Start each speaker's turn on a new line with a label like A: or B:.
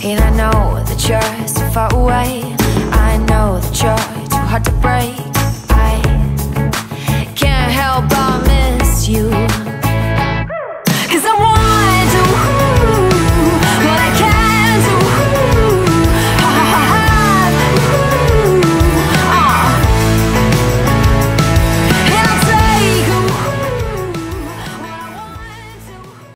A: And I know that you're so far away. I know that you're too hard to break. I can't help but miss you. Cause I want